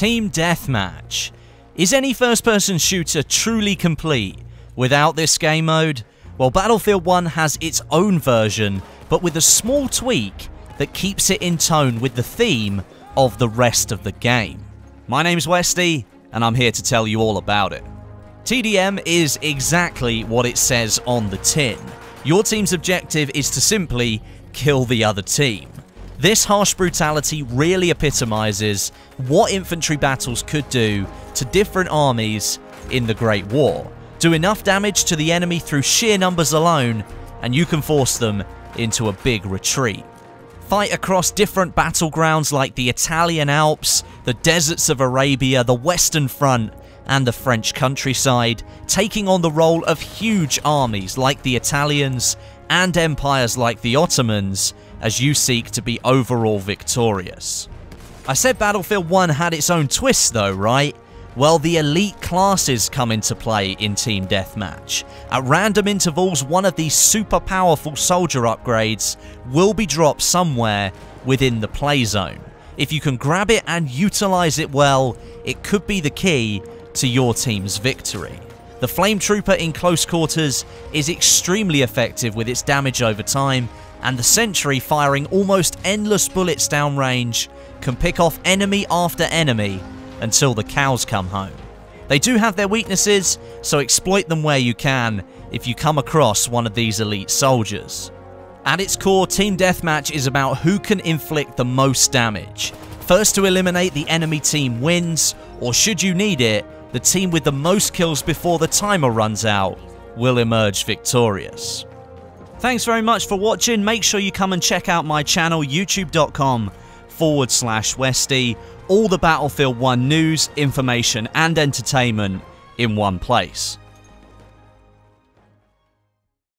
Team Deathmatch. Is any first person shooter truly complete without this game mode? Well, Battlefield 1 has its own version, but with a small tweak that keeps it in tone with the theme of the rest of the game. My name's Westie, and I'm here to tell you all about it. TDM is exactly what it says on the tin. Your team's objective is to simply kill the other team. This harsh brutality really epitomizes what infantry battles could do to different armies in the Great War. Do enough damage to the enemy through sheer numbers alone, and you can force them into a big retreat. Fight across different battlegrounds like the Italian Alps, the deserts of Arabia, the Western Front, and the French countryside, taking on the role of huge armies like the Italians and empires like the Ottomans as you seek to be overall victorious. I said Battlefield 1 had its own twist though, right? Well, the elite classes come into play in Team Deathmatch. At random intervals, one of these super powerful soldier upgrades will be dropped somewhere within the play zone. If you can grab it and utilize it well, it could be the key to your team's victory. The Flame Trooper in close quarters is extremely effective with its damage over time, and the Sentry firing almost endless bullets downrange can pick off enemy after enemy until the cows come home. They do have their weaknesses, so exploit them where you can if you come across one of these elite soldiers. At its core, Team Deathmatch is about who can inflict the most damage. First to eliminate the enemy team wins, or should you need it, the team with the most kills before the timer runs out will emerge victorious. Thanks very much for watching. Make sure you come and check out my channel, youtube.com forward slash Westie. All the Battlefield 1 news, information, and entertainment in one place.